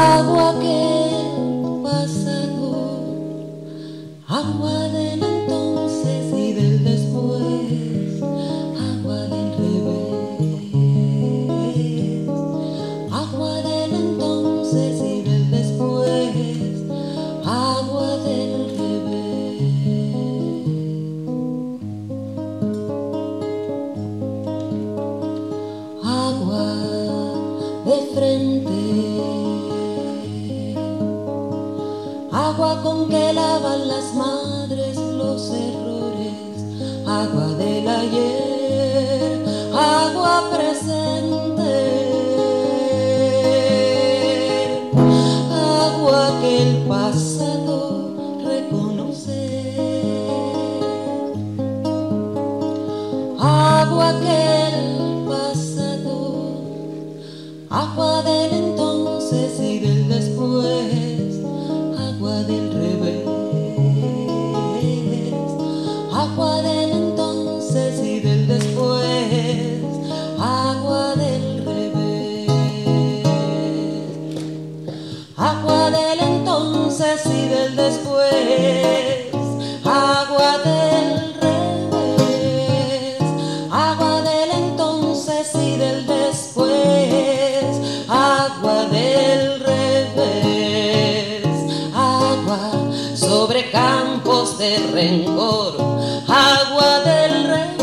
agua que pasa agua del entonces y del después, agua del revés, agua del entonces y del después, agua del revés, agua de frente. Agua con que lavan las madres los errores, agua del ayer, agua presente, agua que el pasado reconoce, agua que sobre campos de rencor, agua del revés,